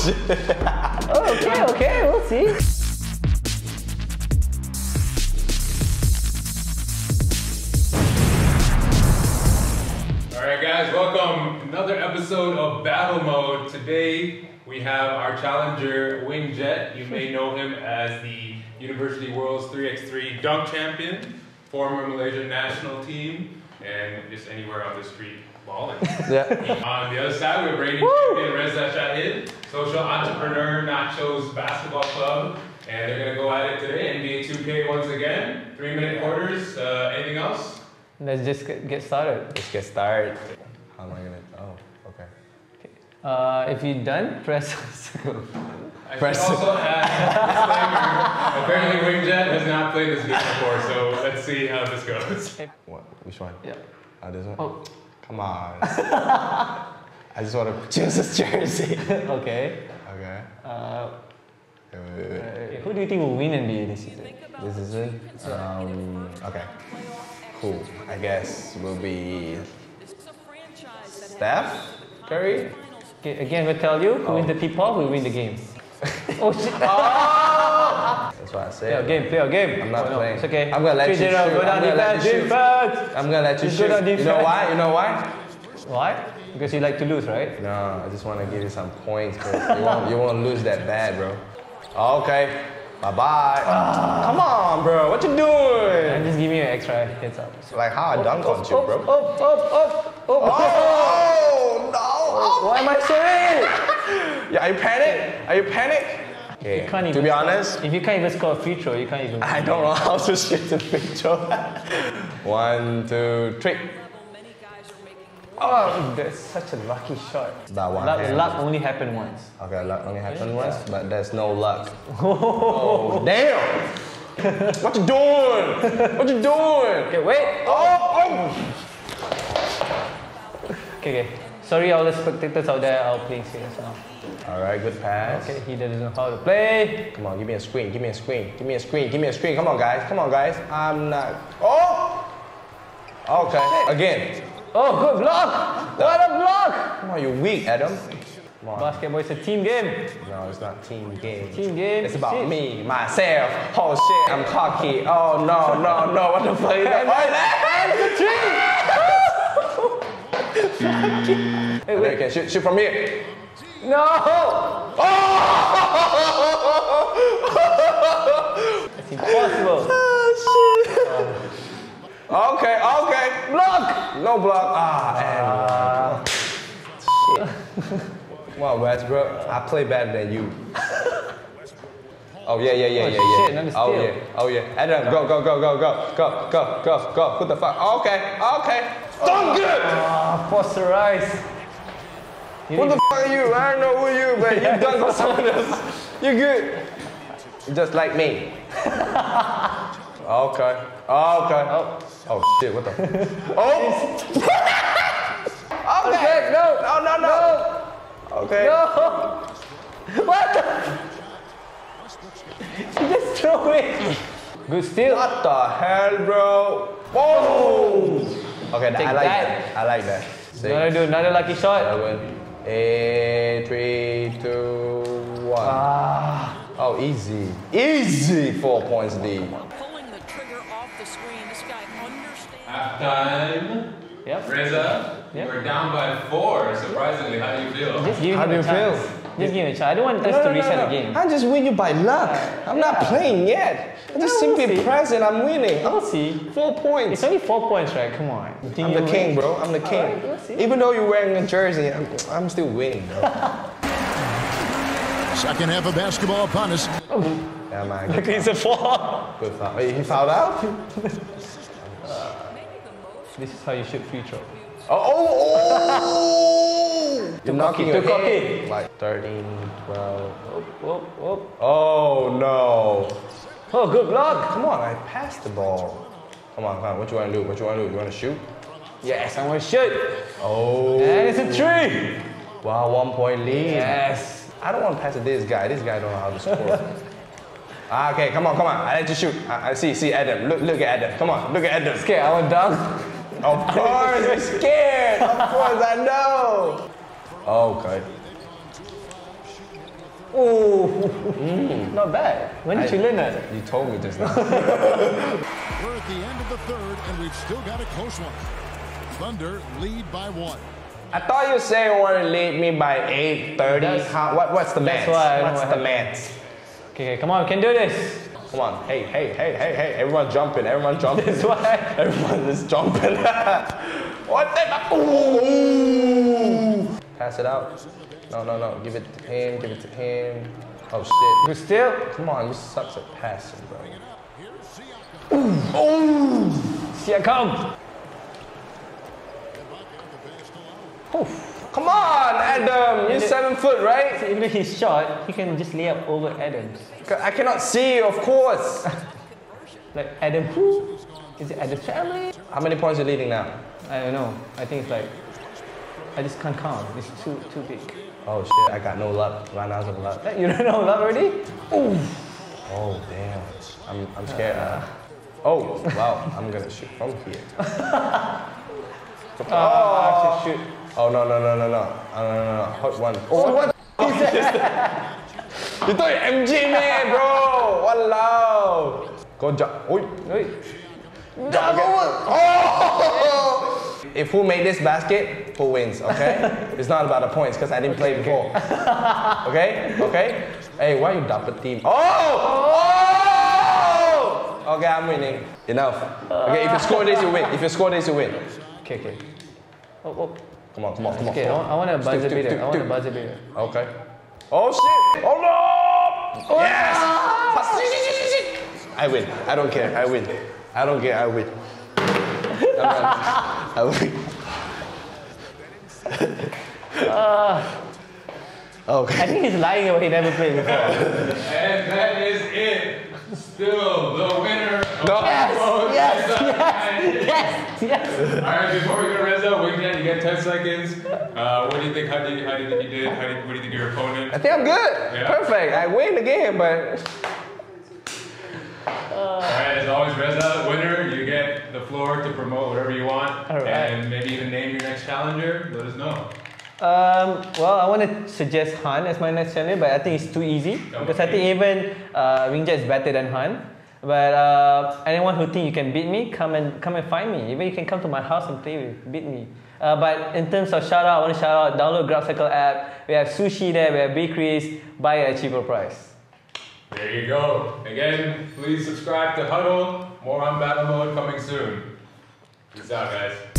bullshit. Oh, okay, okay, we'll see. All right, guys, welcome. Another episode of Battle Mode. Today we have our challenger, Wing Jet. You may know him as the University World's 3x3 dunk champion, former Malaysian national team, and just anywhere on the street balling. yeah. on the other side, we have reigning champion Redza Shahid, social entrepreneur, Nachos Basketball Club, and they're gonna go at it today. NBA 2K once again. Three minute quarters. Uh, anything else? Let's just get get started. Let's get started. How am I gonna? Oh, okay. Uh, if you're done, press circle. I should Press- also add disclaimer. Apparently, Wingjet has not played this game before, so let's see how this goes. What? Which one? Yeah. Oh, this one. Oh, Come on. I just want to choose this jersey. okay. okay. Uh, Wait, wait, wait, wait. who do you think will win NBA this season? This is it. Um. Okay. Cool. I guess will be Steph Curry. Okay, again, we'll tell you who wins the tip-off will win the game. oh shit! That's what I Play our said. game, play our game. I'm not Oh, no, playing. It's okay. I'm gonna let you 3-0, shoot. I'm gonna let you shoot. I'm gonna let you Just shoot. You know why? You know why? Why? Because you like to lose, right? No, I just want to give you some points, bro. You won't, you won't lose that bad, bro. Okay. Bye bye. Ah, come on, bro. What you I'm just giving you an extra heads up. Like how I dunk on you, Up, bro. up, up, up, up. Oh, oh no! Oh. oh. Why am I red? Yeah, are you panic? Are you panic? Okay. Can't To be score- honest, if you can't even score a free throw, you can't even. I don't know how to shoot a free throw. One, two, three. Oh, that's such a lucky shot. That one Luck, luck only happened once. Okay, luck only happened once, but there's no luck. Oh, oh, damn! what you doing? What you doing? Okay, wait. Oh, oh. Okay, okay. Sorry, all the spectators out there are playing serious now. oh. All right, good pass. Okay, he doesn't know how to play. Come on, give me a screen, give me a screen, give me a screen, give me a screen. Come on, guys, come on, guys. I'm not. Oh! Okay, again. Oh, good block! What a block! Come on, you're weak, Adam. Basketball is a team game. No, it's not team game. Team game. It's about Shit. me, myself. Oh shit, I'm cocky. Oh no, no, no. What the fuck is that? Hey, Wait, okay, shoot, shoot from here. No! Oh! It's impossible. Okay, okay. block! No block. Ah, and. Shit. Come on, Westbrook. I play better than you. Oh yeah, yeah, yeah, Oh, yeah, yeah. shit, another oh yeah, oh yeah. Adam, go, go, go, go, go, go, go, go, go. What the fuck? Okay, okay. Dunk it. Ah, posterize. You What need the fuck are you? I don't know who you, but you dunk on someone else. You good? Just like me. Okay. Okay. Oh. Oh shit! What the? oh. okay. Okay, no. No, no, no. Okay. No! What the? You just throw it. Good steal. What the hell, bro? Whoa! Okay, Take I like that. that. I like that. Six, Wanna do another lucky shot? seven, eight, three, two, one. Ah. Oh, easy. Easy. Four points lead. pulling the trigger off the screen. This guy understands. Halftime. Yep. Redza, Yeah. you are down by four. Surprisingly, how do you feel? How do you feel? Just give him a chance. I don't want us to reset the game. I just win you by luck. I'm not playing yet. I'm just Yeah, we'll simply see. press and I'm winning. We'll see. Four points. It's points. only four points, right? Come on. You think I'm you the win? king, bro. I'm the king. Alright, we'll see. Even though you're wearing a jersey, I'm, I'm still winning, bro. Second half of basketball upon us. yeah, man. Good, It's a four. good foul. Wait, he fouled out? This is how you shoot free throw. Oh, oh, oh! You're knocking your head. Like 13, 12. Oh, oh, oh. Oh, no. Oh, good block. Come on, I passed the ball. Come on, come on. What you want to do? What you want to do? You want to shoot? Yes, I want to shoot. Oh. And it's a three. Wow, one point lead. Yes. I don't want to pass to this guy. This guy don't know how to score. ah, okay, come on, come on. I let you shoot. I, I see, see Adam. Look, look at Adam. Come on, look at Adam. Okay, I want dunk. Of course, you're scared. Of course, I know. Oh, okay. Oh, not bad. When did I- you learn that? You told me just now. We're at the end of the third, and we've still got a close one. Thunder lead by one. I thought you said you want to lead me by 8.30. That's- How, what, what's the that's math? why What's what the happened. math? Okay, okay, come on, we can do this. Come on. Hey, hey, hey, hey, hey. Everyone jumping. Everyone jumping. That's why. Everyone is jumping. what the? Ooh. Pass it out. No, no, no. Give it to him. Give it to him. Oh, shit. You still. Come on. You sucks at passing, bro. Ooh. Oh! Siakam. Come Come on, Adam. You're seven foot, right? Even though he's short, he can just lay up over Adams. I cannot see you, of course. Like Adam who? Is it Adam's family? How many points are you leading now? I don't know. I think it's like I just can't count. It's too too big. Oh shit, I got no luck. Run out of luck. You don't know that already? Oh damn. I'm, I'm scared now. Oh wow, I'm gonna shoot from here. Oh, shoot. Oh no no no no no. Oh, no no no. Hot one. Oh what the f- is that? you thought you're MG man, bro. Walao. Go jump. Oi. Jump again. Oh! If who made this basket, who wins, okay? it's not about the points because I didn't play before. Okay? Okay? Hey, why you double team? Oh! Oh! Okay, I'm winning. Enough. Okay, if you score this, you win. If you score this, you win. Okay, okay. Oh, oh. Come on, come on, come on. Okay, I come want, on. I want a buzzer stick, beater. I want a buzzer beater. Okay. Oh shit! Oh no! Oh! Yes! I win. I don't care. I win. I don't care. I win. I win. I Okay. think he's lying about he never played before. And that is it. Still the winner. Of No. yes, yes, yes, yes. All right, before we go to Redza, Wingjet, you get 10 seconds. Uh, what do you think? How did you, how do you think you did? How did, what do you think of your opponent? I think I'm good. Yeah. Perfect. I win the game, but All right, as always, Redza, winner, you get the floor to promote whatever you want. Right. And maybe even name your next challenger. Let us know. Um, well, I want to suggest Han as my next challenger, but I think it's too easy because I think even uh, is better than Han. But uh, anyone who think you can beat me, come and come and find me. Even you can come to my house and play with, beat me. Uh, but in terms of shout out, I want to shout out download GrubCycle app. We have sushi there, we have bakeries. Buy at a cheaper price. There you go. Again, please subscribe to Huddle. More on Battle Mode coming soon. Peace out, guys.